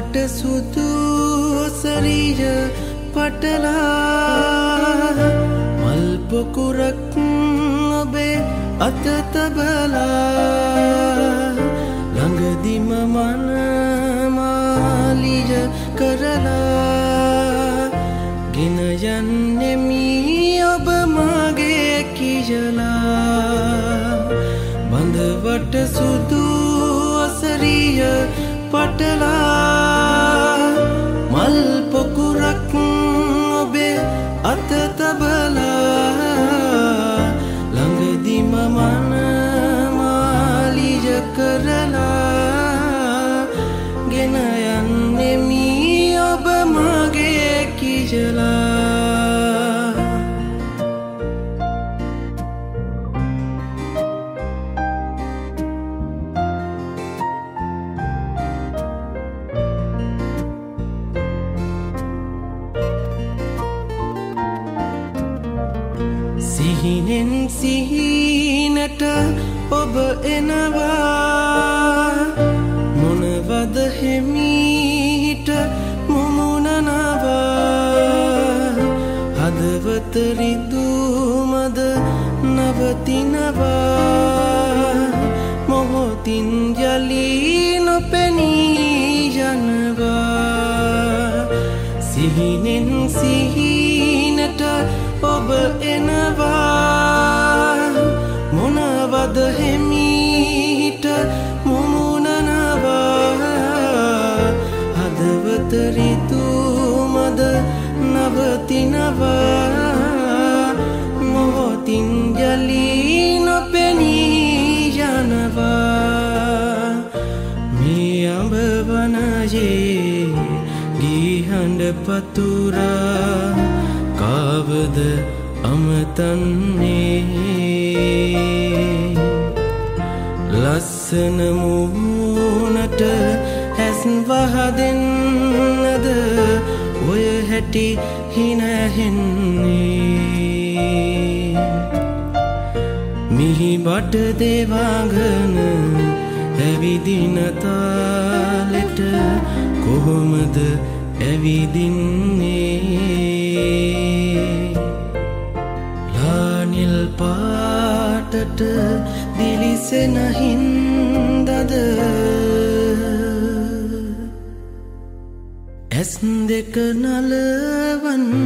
මට සුතු සරීර පටලා මල්පොකුරක් ඔබේ අතතබලා ළඟදිම මනමාලිය කරලා ගෙන යන්නෙමි ඔබ මගේ කියලා බඳවට සුදු අසරිය පටලා සිහිනෙන් සිහිනට ඔබ එනවා. මොනවද හෙමීට මුමුණනවා? හදවතරිදුමද නවතිනවා. මොහොතින් යලී නොපැනී යනවා. සිහිනෙන් සිහිනට ඔබ එනවා. මොනවද හෙමීට මුමුණනවා. හදවතරිතුමද නවතිනවා. මොහොතින් යලී නොපෙනී යනවා. මේ අඹවනයේ ගීහඬ පතුරා. කාවද අමතන්නේ? ලස්සන මූනට හැස් වහදෙන්නද ඔය හැටි හිනැහෙන්නේ මිහි බට දේවාගන ඇවිදින තාලෙට කොහොමද ඇවිදින්නේ? පාටට දිලිසෙන හින්දද? ඇස් දෙක නලවන්නේ